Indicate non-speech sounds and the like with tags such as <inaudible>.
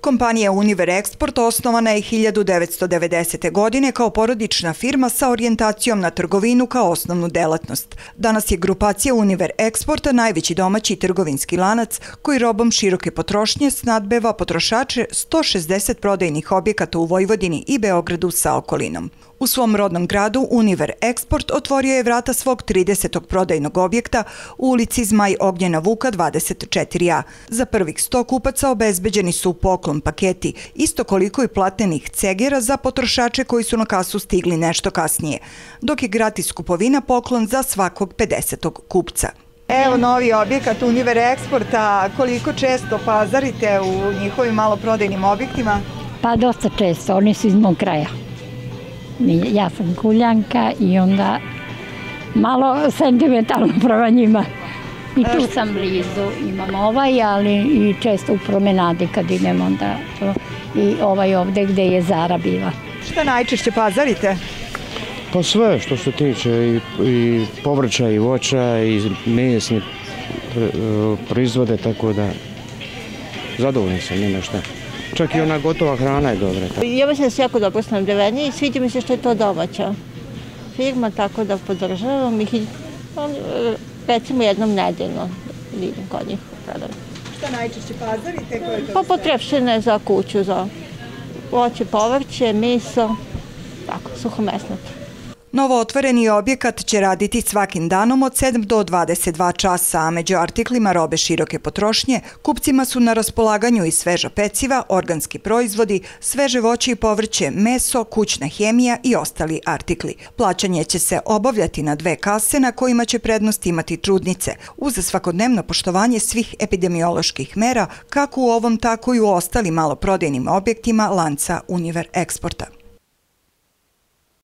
Kompanija Univer Export osnovana je 1990. godine kao porodična firma sa orijentacijom na trgovinu kao osnovnu delatnost. Danas je grupacija Univer Export najveći domaći trgovinski lanac koji robom široke potrošnje snadbeva potrošače 160 prodajnih objekata u Vojvodini i Beogradu sa okolinom. U svom rodnom gradu Univer Export otvorio je vrata svog 30. prodajnog objekta u ulici Zmaj Ognjena Vuka 24a. Za prvih 100 kupaca obezbeđeni su poklon paketi, isto koliko i platnenih cegera za potrošače koji su na kasu stigli nešto kasnije, dok je gratis kupovina poklon za svakog 50. kupca. Evo novi objekat Univer Exporta, koliko često pazarite u njihovim maloprodajnim objektima? Pa dosta često, oni su iz mog kraja. Ja sam kuljanka i onda malo sentimentalno <laughs> prema njima. I tu sam blizu, imam ovaj, ali i često u promenadi kad idem onda to. I ovaj ovde gde je Zara bila. Šta najčešće pazarite? Pa sve što se tiče i, i povrća i voća i mesni proizvode, tako da zadovoljni sam, nema šta. Čak i ona gotova hrana je dobra. Ja mislim da se jako dobro snabdeveni i sviđa mi se što je to domaća firma, tako da podržavam ih i recimo jednom nedeljno idem kod njih. Šta najčešće pazarite? Koje to pa potrepštine za kuću, za voće, povrće, meso, tako, suhomesnate. Novo otvoreni objekat će raditi svakim danom od 7 do 22 časa, a među artiklima robe široke potrošnje kupcima su na raspolaganju i sveža peciva, organski proizvodi, sveže voće i povrće, meso, kućna hemija i ostali artikli. Plaćanje će se obavljati na dve kase na kojima će prednost imati trudnice, uz svakodnevno poštovanje svih epidemioloških mera, kako u ovom tako i u ostalim maloprodajnim objektima lanca Univer Eksporta.